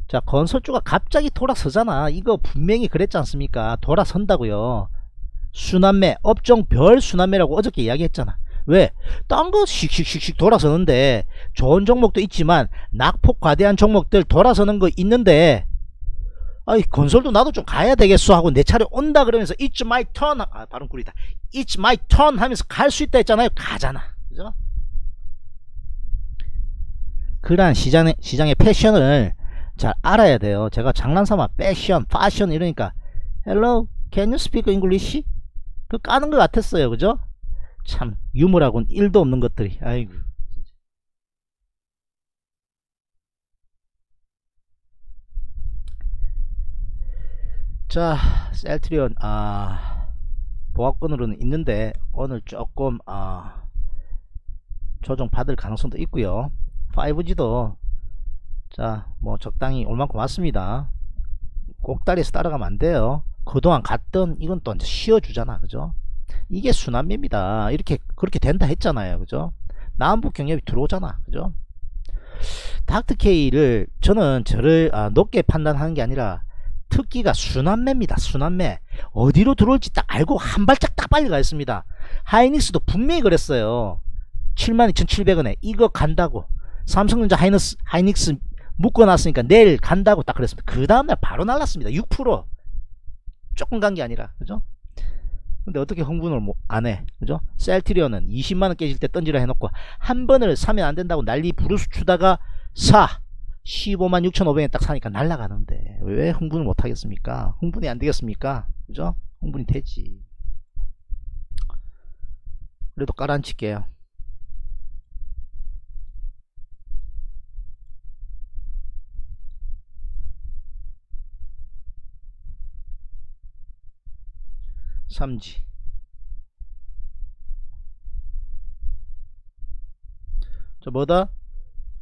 자 건설주가 갑자기 돌아서잖아. 이거 분명히 그랬지 않습니까? 돌아선다고요. 순환매 업종별 순환매라고 어저께 이야기했잖아 왜? 딴 거 씩씩씩씩 돌아서는데 좋은 종목도 있지만 낙폭 과대한 종목들 돌아서는 거 있는데 아이 건설도 나도 좀 가야 되겠어 하고 내 차례 온다 그러면서 It's my turn. 아 발음 구리다. It's my turn 하면서 갈 수 있다 했잖아요. 가잖아. 그죠? 그러한 시장의, 시장의 패션을 잘 알아야 돼요. 제가 장난삼아 패션 패션 이러니까 Hello can you speak English? 그 까는 것 같았어요. 그죠? 참 유머라고는 1도 없는 것들이. 아이고 자 셀트리온 아 보합권으로는 있는데 오늘 조금 아 조정 받을 가능성도 있고요. 5G도 자 뭐 적당히 올만큼 왔습니다. 꼭다리에서 따라가면 안 돼요. 그동안 갔던 이건 또 이제 쉬어주잖아 그죠? 이게 순환매입니다. 이렇게 그렇게 된다 했잖아요 그죠? 남북 경협이 들어오잖아 그죠? 닥터케이를 저는 저를 아, 높게 판단하는 게 아니라 특기가 순환매입니다. 순환매. 어디로 들어올지 딱 알고 한 발짝 딱 빨리 가 있습니다. 하이닉스도 분명히 그랬어요. 72,700원에 이거 간다고. 삼성전자 하이닉스, 하이닉스 묶어놨으니까 내일 간다고 딱 그랬습니다. 그 다음날 바로 날랐습니다. 6% 조금 간 게 아니라. 그죠? 근데 어떻게 흥분을 뭐 안해? 그죠? 셀트리온은 20만원 깨질 때 던지라 해놓고 한 번을 사면 안 된다고 난리 부르스 추다가 사 15만 6,500엔 딱 사니까 날라가는데 왜 흥분을 못 하겠습니까? 흥분이 안 되겠습니까? 그죠? 흥분이 되지. 그래도 깔아앉힐게요. 삼지. 저 뭐다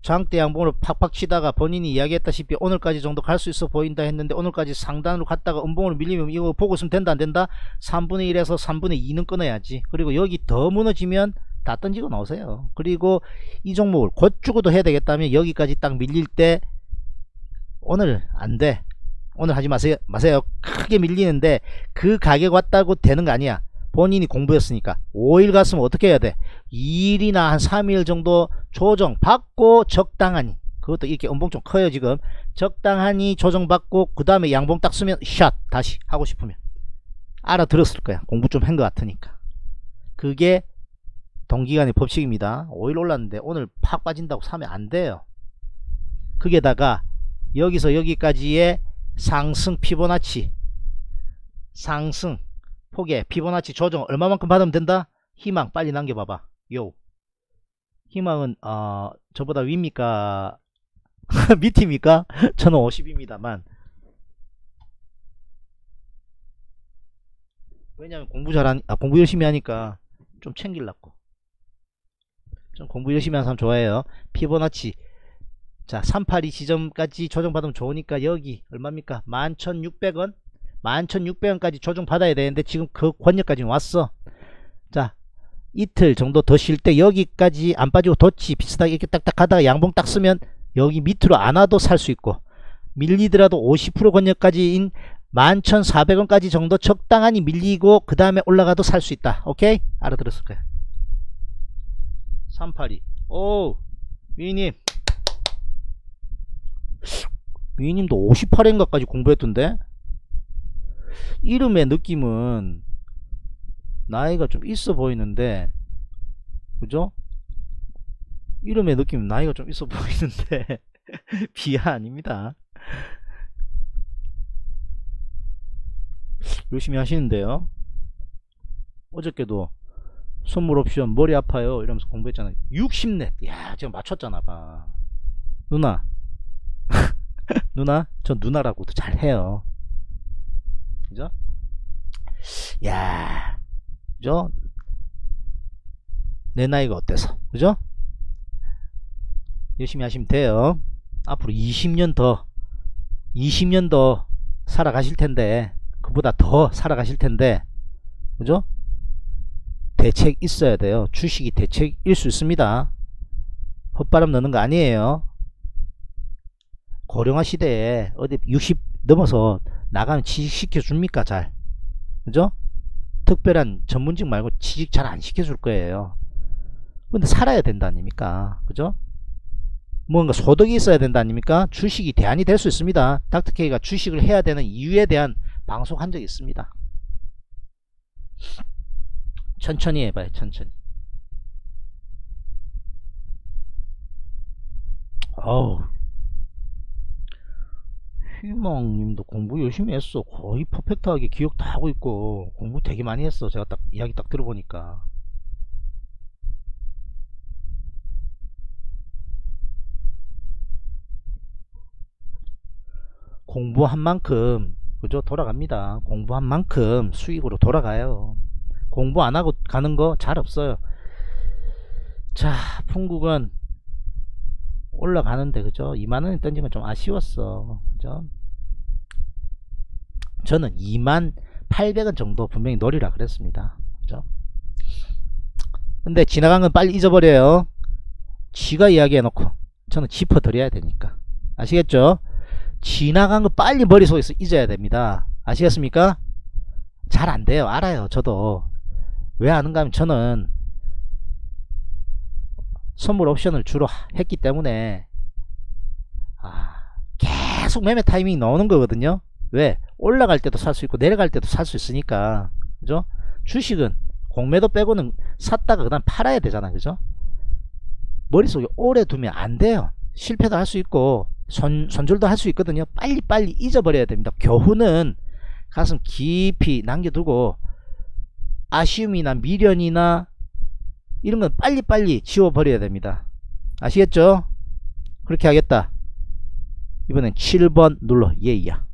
장대 양봉으로 팍팍 치다가 본인이 이야기했다시피 오늘까지 정도 갈 수 있어 보인다 했는데 오늘까지 상단으로 갔다가 음봉으로 밀리면 이거 보고 있으면 된다 안 된다? 3분의 1에서 3분의 2는 끊어야지. 그리고 여기 더 무너지면 다 던지고 나오세요. 그리고 이 종목을 곧 주고도 해야 되겠다면 여기까지 딱 밀릴 때 오늘 안돼. 오늘 하지 마세요 마세요. 크게 밀리는데 그 가격 왔다고 되는 거 아니야. 본인이 공부했으니까. 5일 갔으면 어떻게 해야 돼 2일이나 한 3일 정도 조정 받고 적당하니 그것도 이렇게 음봉 좀 커요 지금. 적당하니 조정 받고 그 다음에 양봉 딱 쓰면 샷 다시 하고 싶으면. 알아들었을 거야. 공부 좀 한 것 같으니까. 그게 동기간의 법칙입니다. 5일 올랐는데 오늘 팍 빠진다고 사면 안 돼요. 그게다가 여기서 여기까지의 상승 피보나치 상승 폭의 피보나치 조정 얼마만큼 받으면 된다? 희망 빨리 남겨봐봐 요. 희망은 어, 저보다 위입니까? 밑입니까? 저는 50입니다만. 왜냐면 공부 잘하니 아 공부 열심히 하니까 좀 챙길라고. 좀 공부 열심히 하는 사람 좋아해요. 피보나치. 자 382 지점까지 조정받으면 좋으니까 여기 얼마입니까? 11,600원? 11,600원까지 조정 받아야 되는데 지금 그 권역까지 왔어. 자 이틀 정도 더 쉴 때 여기까지 안 빠지고 덧치 비슷하게 이렇게 딱딱 하다가 양봉 딱 쓰면 여기 밑으로 안 와도 살 수 있고 밀리더라도 50% 권역까지인 11,400원까지 정도 적당하니 밀리고 그 다음에 올라가도 살 수 있다. 오케이? 알아들었을 거야. 382 오 미님. 미님도 58엔가까지 공부했던데? 이름의 느낌은 나이가 좀 있어 보이는데 그죠? 이름의 느낌은 나이가 좀 있어 보이는데 비하 아닙니다. 열심히 하시는데요. 어저께도 선물 옵션 머리 아파요 이러면서 공부했잖아요. 60넷. 야 지금 맞췄잖아 봐. 누나. 누나? 저 누나라고도 잘 해요. 그죠? 야 그죠? 내 나이가 어때서? 그죠? 열심히 하시면 돼요. 앞으로 20년 더 20년 더 살아가실 텐데 그보다 더 살아가실 텐데 그죠? 대책 있어야 돼요. 주식이 대책일 수 있습니다. 헛바람 넣는 거 아니에요. 고령화 시대에 어디 60 넘어서 나가면 취직시켜 줍니까 잘? 그죠 특별한 전문직 말고 취직 잘 안 시켜줄 거예요. 근데 살아야 된다 아닙니까? 그죠? 뭔가 소득이 있어야 된다 아닙니까? 주식이 대안이 될 수 있습니다. 닥터케이가 주식을 해야 되는 이유에 대한 방송 한 적이 있습니다. 천천히 해봐요. 천천히. 어우 희망님도 공부 열심히 했어. 거의 퍼펙트하게 기억 다 하고 있고 공부 되게 많이 했어. 제가 딱 이야기 딱 들어보니까. 공부한 만큼 그죠 돌아갑니다 공부한 만큼 수익으로 돌아가요 공부 안 하고 가는 거 잘 없어요 자 풍국은 올라가는데 그죠 2만원에 던지면 좀 아쉬웠어 그죠? 저는 2만 800원 정도 분명히 노리라 그랬습니다. 그죠? 근데 지나간 건 빨리 잊어버려요. 지가 이야기해 놓고 저는 짚어 드려야 되니까. 아시겠죠? 지나간 거 빨리 머릿속에서 잊어야 됩니다. 아시겠습니까? 잘 안 돼요. 알아요 저도. 왜 아는가 하면 저는 선물 옵션을 주로 했기 때문에. 아, 계속 매매 타이밍이 나오는 거거든요. 왜? 올라갈 때도 살 수 있고 내려갈 때도 살 수 있으니까. 그죠? 주식은 공매도 빼고는 샀다가 그 다음 팔아야 되잖아. 그죠? 머릿속에 오래 두면 안 돼요. 실패도 할 수 있고 손, 손절도 할 수 있거든요. 빨리빨리 잊어버려야 됩니다. 교훈은 가슴 깊이 남겨두고 아쉬움이나 미련이나 이런 건 빨리빨리 지워버려야 됩니다. 아시겠죠? 그렇게 하겠다 이번엔 7번 눌러. 예이야.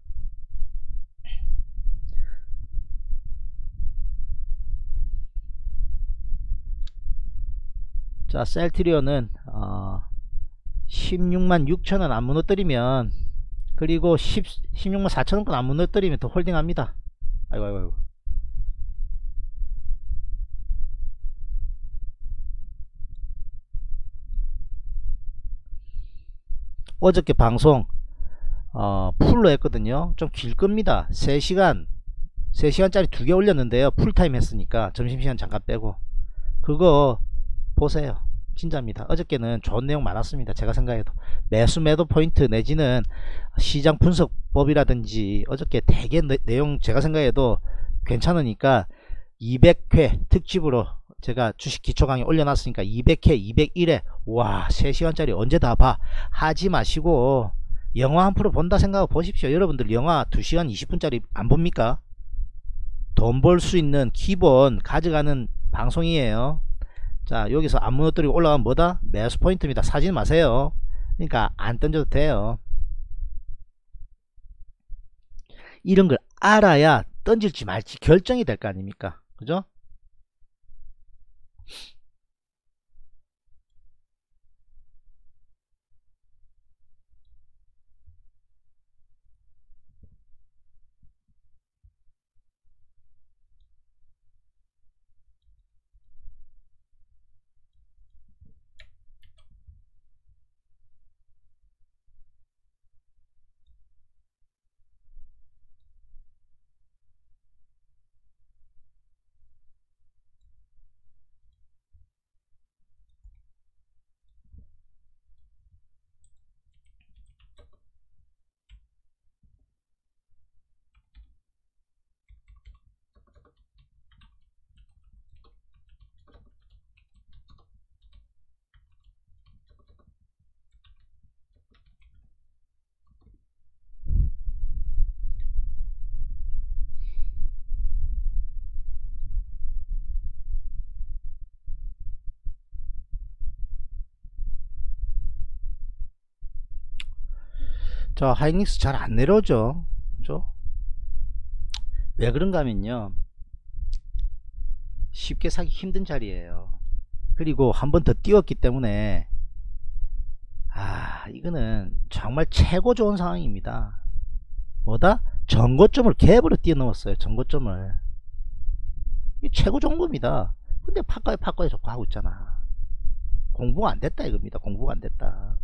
자 셀트리온은 어, 16만 6천원 안 무너뜨리면 그리고 10, 16만 4천원권 안 무너뜨리면 더 홀딩합니다. 아이고 아이고 아이고. 어저께 방송 어, 풀로 했거든요. 좀 길 겁니다. 3시간 3시간짜리 두 개 올렸는데요. 풀타임 했으니까 점심시간 잠깐 빼고. 그거 보세요. 진짜입니다. 어저께는 좋은 내용 많았습니다. 제가 생각해도. 매수 매도 포인트 내지는 시장 분석법이라든지 어저께 대개 내용 제가 생각해도 괜찮으니까 200회 특집으로 제가 주식 기초 강의 올려놨으니까 200회 201회. 와 3시간짜리 언제 다 봐? 하지 마시고 영화 한 프로 본다 생각하고 보십시오. 여러분들 영화 2시간 20분짜리 안 봅니까? 돈 벌 수 있는 기본 가져가는 방송이에요. 자 여기서 안 무너뜨리고 올라가면 뭐다? 매수 포인트입니다. 사지 마세요. 그러니까 안 던져도 돼요. 이런 걸 알아야 던질지 말지 결정이 될 거 아닙니까? 그죠 자 하이닉스 잘 안 내려오죠. 그죠? 왜 그런가 하면요. 쉽게 사기 힘든 자리에요. 그리고 한 번더 띄웠기 때문에 아 이거는 정말 최고 좋은 상황입니다. 뭐다? 전고점을 갭으로 뛰어넘었어요 전고점을. 이 최고 좋은 겁니다. 근데 파과에 파과에 자꾸 하고 있잖아. 공부가 안 됐다 이겁니다. 공부가 안 됐다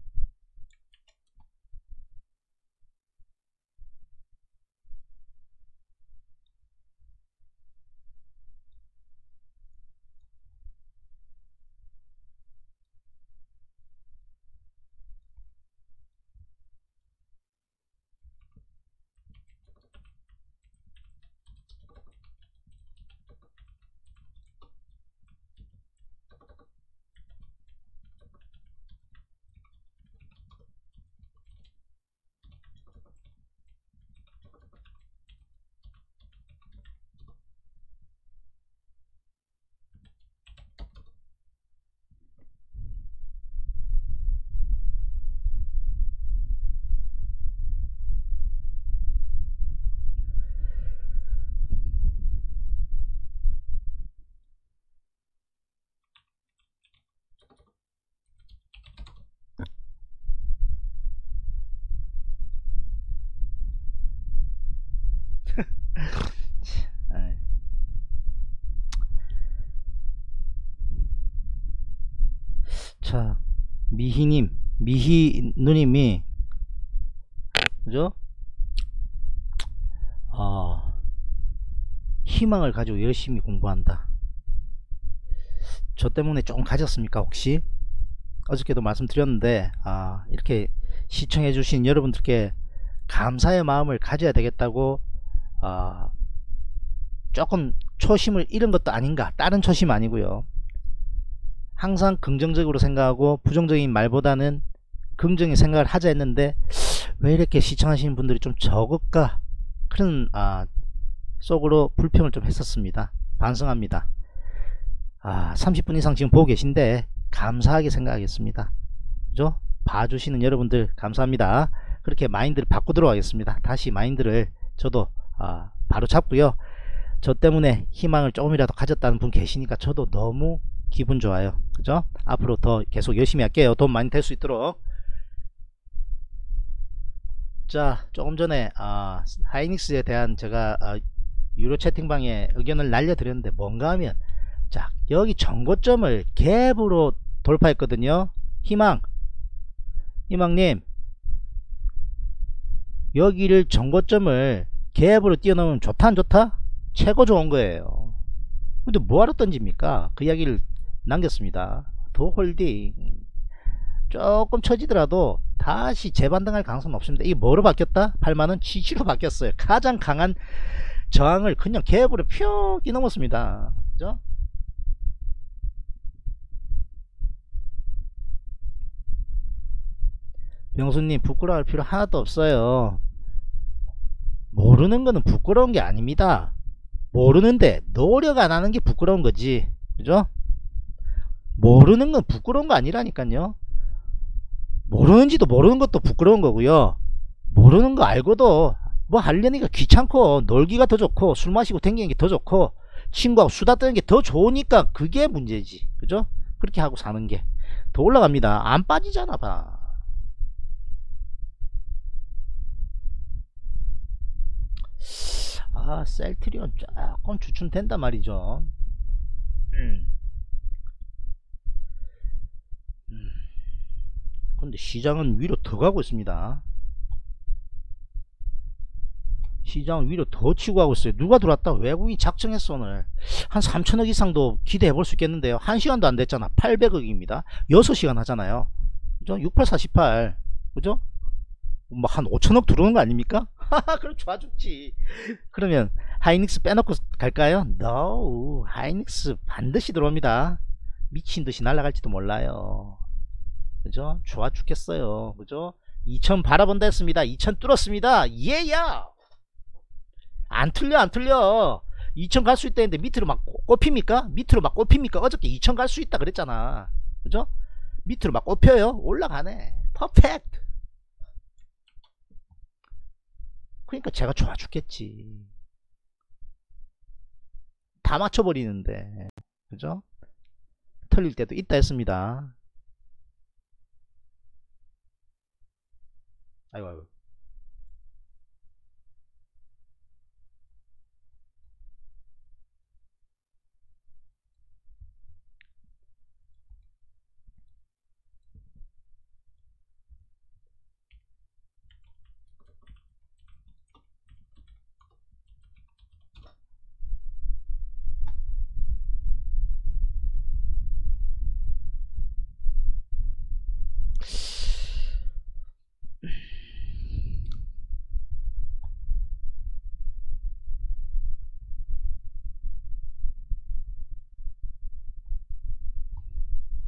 자 미희님 미희 누님이 그죠? 어, 희망을 가지고 열심히 공부한다. 저 때문에 좀 가졌습니까 혹시? 어저께도 말씀드렸는데 아 이렇게 시청해 주신 여러분들께 감사의 마음을 가져야 되겠다고 아 조금 초심을 잃은 것도 아닌가. 다른 초심 아니고요 항상 긍정적으로 생각하고 부정적인 말보다는 긍정의 생각을 하자 했는데 왜 이렇게 시청하시는 분들이 좀 적을까? 그런 아, 속으로 불평을 좀 했었습니다. 반성합니다. 아 30분 이상 지금 보고 계신데 감사하게 생각하겠습니다. 그죠? 봐주시는 여러분들 감사합니다. 그렇게 마인드를 바꾸도록 하겠습니다. 다시 마인드를 저도 아, 바로 잡고요. 저 때문에 희망을 조금이라도 가졌다는 분 계시니까 저도 너무 기분 좋아요. 그죠? 앞으로 더 계속 열심히 할게요. 돈 많이 될 수 있도록. 자 조금 전에 아, 하이닉스에 대한 제가 아, 유료 채팅방에 의견을 날려드렸는데 뭔가 하면 자 여기 정거점을 갭으로 돌파했거든요. 희망. 희망님. 여기를 정거점을 갭으로 뛰어넘으면 좋다 안 좋다? 최고 좋은 거예요. 근데 뭐하러 던집니까? 그 이야기를 남겼습니다. 도홀딩. 조금 처지더라도 다시 재반등할 가능성은 없습니다. 이게 뭐로 바뀌었다? 8만원 지지로 바뀌었어요. 가장 강한 저항을 그냥 갭으로 펴 뛰넘었습니다. 그죠? 명수님 부끄러워할 필요 하나도 없어요. 모르는 거는 부끄러운 게 아닙니다. 모르는데 노력 안 하는 게 부끄러운 거지. 그죠 모르는 건 부끄러운 거 아니라니까요. 모르는지도 모르는 것도 부끄러운 거고요. 모르는 거 알고도 뭐 하려니까 귀찮고 놀기가 더 좋고 술 마시고 댕기는 게 더 좋고 친구하고 수다 떠는 게 더 좋으니까 그게 문제지. 그죠? 그렇게 하고 사는 게. 더 올라갑니다. 안 빠지잖아 봐. 아, 셀트리온 조금 주춤된단 말이죠. 음. 음. 근데 시장은 위로 더 가고 있습니다. 시장은 위로 더 치고 가고 있어요. 누가 들어왔다? 외국인 작정했어 오늘. 한 3천억 이상도 기대해 볼 수 있겠는데요. 1시간도 안 됐잖아. 800억입니다. 6시간 하잖아요. 그죠? 6848. 그죠? 막한 5천억 들어오는 거 아닙니까? 그럼 좋아 죽지 그러면 하이닉스 빼놓고 갈까요? No 하이닉스 반드시 들어옵니다 미친 듯이 날아갈지도 몰라요 그죠? 좋아 죽겠어요 그죠? 2000 바라본다 했습니다 2000 뚫었습니다 예야 안 틀려 안 틀려 2000 갈 수 있다 했는데 밑으로 막 꼽힙니까? 밑으로 막 꼽힙니까? 어저께 2000 갈 수 있다 그랬잖아 그죠? 밑으로 막 꼽혀요 올라가네 퍼펙트 그러니까 제가 좋아 죽겠지. 다 맞춰버리는데. 그죠? 틀릴 때도 있다 했습니다. 아이고, 아이고.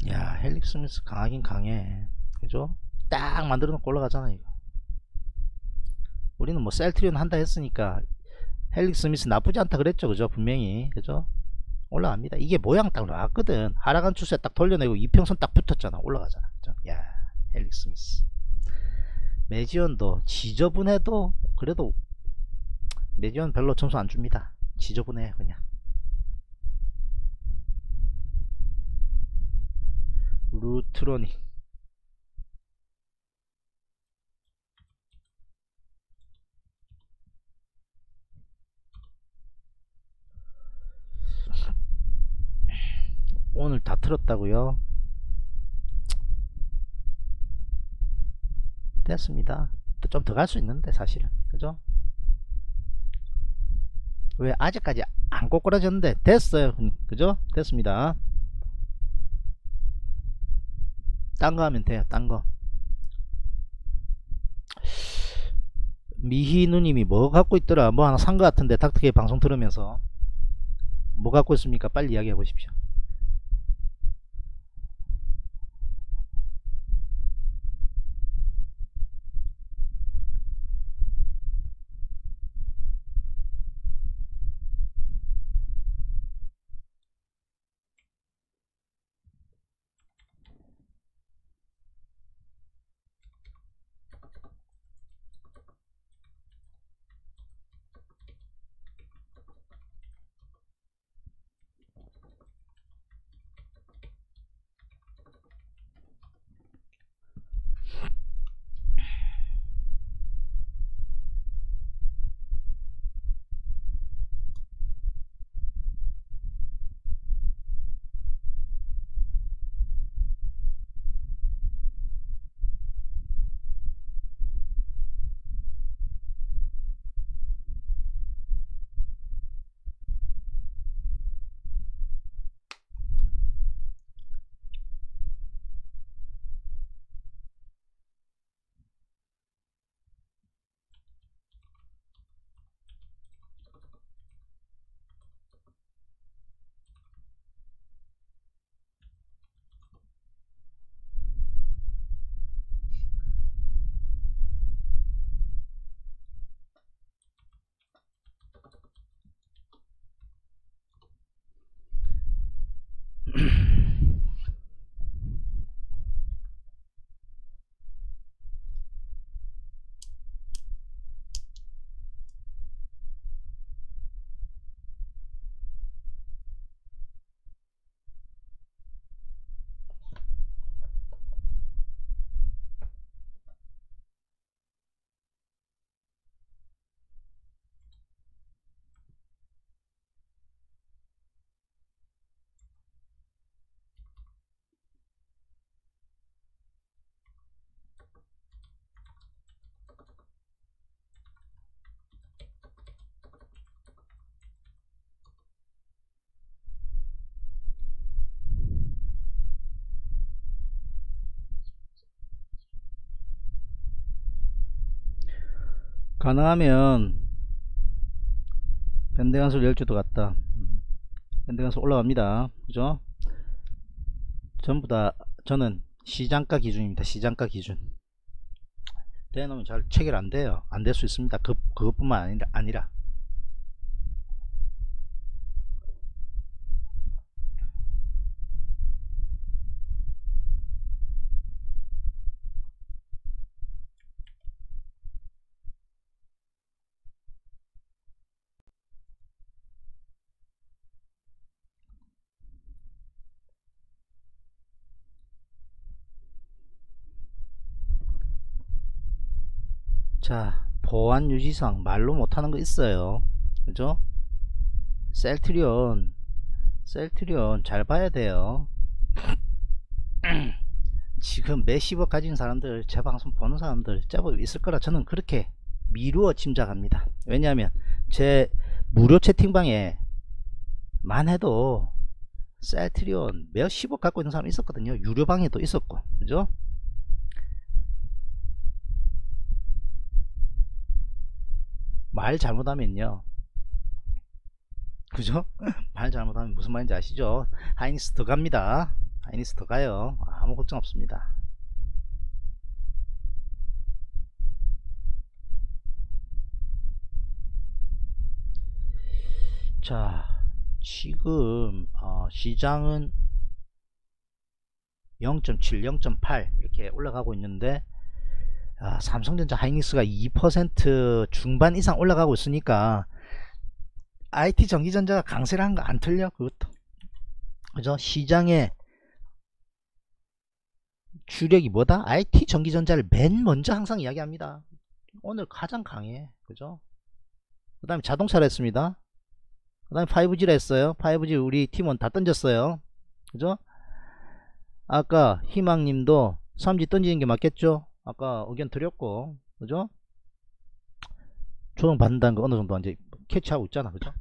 야 헬릭스미스 강하긴 강해. 그죠? 딱 만들어 놓고 올라가잖아 이거. 우리는 뭐 셀트리온 한다 했으니까 헬릭스미스 나쁘지 않다 그랬죠 그죠? 분명히. 그죠? 올라갑니다. 이게 모양 딱 나왔거든. 하락한 추세 딱 돌려내고 이평선 딱 붙었잖아. 올라가잖아. 그죠? 야 헬릭스미스. 메지온도 지저분해도 그래도 메지온 별로 점수 안 줍니다. 지저분해 그냥 루트로니 오늘 다 틀었다고요? 됐습니다. 좀 더 갈 수 있는데 사실은 그죠? 왜 아직까지 안 꼬꾸라졌는데 됐어요. 그죠? 됐습니다. 딴 거 하면 돼요 딴 거. 미희 누님이 뭐 갖고 있더라? 뭐 하나 산 거 같은데 닥터케이 방송 들으면서. 뭐 갖고 있습니까? 빨리 이야기해 보십시오 가능하면 현대건설 열주도 갔다 음. 현대건설 올라갑니다. 그죠? 전부 다 저는 시장가 기준입니다. 시장가 기준. 대놓으면 잘 체결 안 돼요. 안 될 수 있습니다. 그, 그것뿐만 아니라, 아니라 자 보안 유지상 말로 못하는 거 있어요. 그죠? 셀트리온 셀트리온 잘 봐야 돼요. 지금 몇십억 가진 사람들 제 방송 보는 사람들 제법 있을 거라 저는 그렇게 미루어 짐작합니다. 왜냐하면 제 무료 채팅방에 만 해도 셀트리온 몇십억 갖고 있는 사람 있었거든요. 유료방에도 있었고. 그죠 말 잘못하면요 그죠? 말 잘못하면 무슨 말인지 아시죠? 하이닉스 더 갑니다 하이닉스 더 가요 아무 걱정 없습니다 자 지금 어, 시장은 0.7 0.8 이렇게 올라가고 있는데 아, 삼성전자 하이닉스가 2% 중반 이상 올라가고 있으니까 IT 전기전자가 강세를 한 거 안 틀려 그것도. 그죠 시장의 주력이 뭐다? IT 전기전자를 맨 먼저 항상 이야기합니다. 오늘 가장 강해. 그죠? 그 다음에 자동차를 했습니다. 그 다음에 5G를 했어요. 5G 우리 팀원 다 던졌어요. 그죠? 아까 희망님도 3G 던지는 게 맞겠죠 아까 의견 드렸고 그죠? 조정 받는다는 거 어느 정도 이제 캐치하고 있잖아 그죠?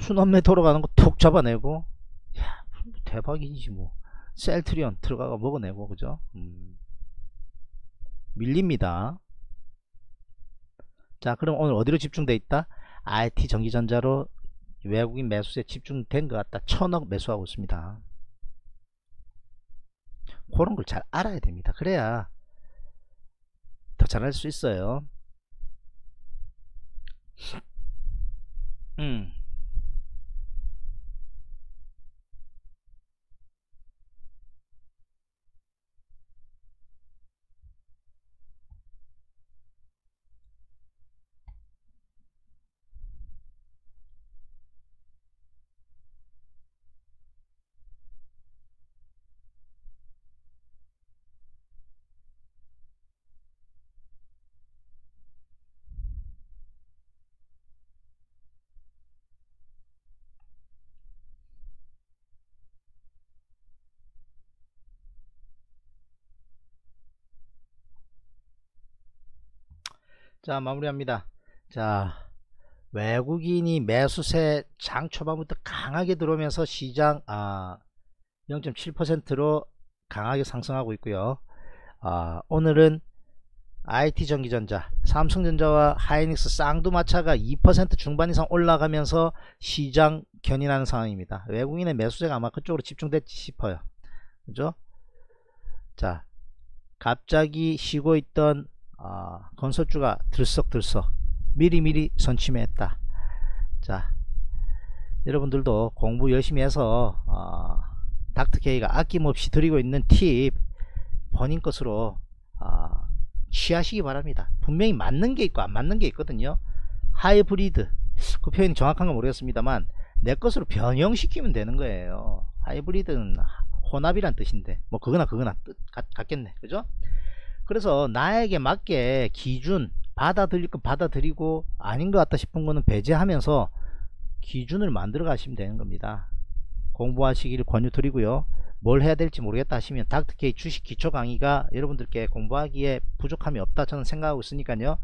순환매 돌아가는 거 톡 잡아내고 야 대박이지 뭐 셀트리온 들어가가 먹어내고 그죠? 음. 밀립니다. 자 그럼 오늘 어디로 집중돼 있다? IT 전기전자로 외국인 매수세 집중된 것 같다. 천억 매수하고 있습니다. 그런 걸 잘 알아야 됩니다. 그래야 더 잘할 수 있어요. 음. 자 마무리합니다. 자 외국인이 매수세 장 초반부터 강하게 들어오면서 시장 아, 0.7%로 강하게 상승하고 있고요. 아, 오늘은 IT전기전자 삼성전자와 하이닉스 쌍두마차가 2% 중반 이상 올라가면서 시장 견인하는 상황입니다. 외국인의 매수세가 아마 그쪽으로 집중됐지 싶어요. 그죠? 자 갑자기 쉬고 있던 어, 건설주가 들썩들썩 미리미리 선침했다. 자 여러분들도 공부 열심히 해서 어, 닥터케이가 아낌없이 드리고 있는 팁 본인 것으로 어, 취하시기 바랍니다. 분명히 맞는 게 있고 안 맞는 게 있거든요. 하이브리드. 그 표현이 정확한 건 모르겠습니다만 내 것으로 변형시키면 되는 거예요. 하이브리드는 혼합이란 뜻인데 뭐 그거나 그거나 뜻 같, 겠네. 그죠 그래서 나에게 맞게 기준 받아들일 거 받아들이고 아닌 것 같다 싶은 거는 배제하면서 기준을 만들어 가시면 되는 겁니다. 공부하시기를 권유 드리고요. 뭘 해야 될지 모르겠다 하시면 닥터케이 주식 기초 강의가 여러분들께 공부하기에 부족함이 없다 저는 생각하고 있으니까요.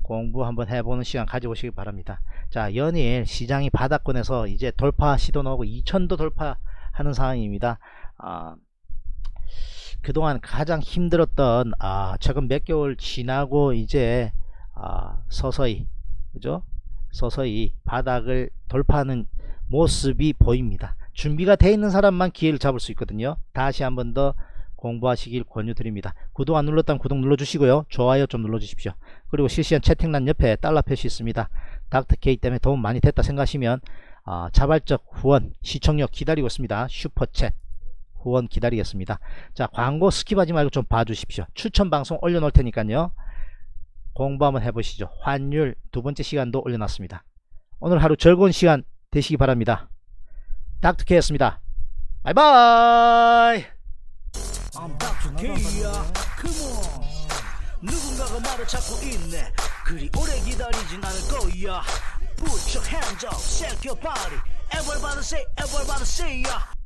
공부 한번 해보는 시간 가져오시기 바랍니다. 자 연일 시장이 바닥권에서 이제 돌파 시도 나오고 2천도 돌파하는 상황입니다. 아, 그동안 가장 힘들었던 아, 최근 몇 개월 지나고 이제 아, 서서히 그죠? 서서히 바닥을 돌파하는 모습이 보입니다. 준비가 되어 있는 사람만 기회를 잡을 수 있거든요. 다시 한 번 더 공부하시길 권유드립니다. 구독 안 눌렀다면 구독 눌러주시고요. 좋아요 좀 눌러주십시오. 그리고 실시간 채팅란 옆에 달러 표시 있습니다. 닥터케이 때문에 도움 많이 됐다 생각하시면 어, 자발적 후원 시청료 기다리고 있습니다. 슈퍼챗 후원 기다리겠습니다. 자 광고 skip하지 말고 좀 봐주십시오. 추천 방송 올려놓을 테니까요. 공부 한번 해보시죠. 환율 두 번째 시간도 올려놨습니다. 오늘 하루 즐거운 시간 되시기 바랍니다. 닥터케이였습니다. bye bye! 누군가가 나를 찾고 있네. 그리 오래 기다리진 않을 거야. Put your hands up, shake your body. Everybody say, everybody say ya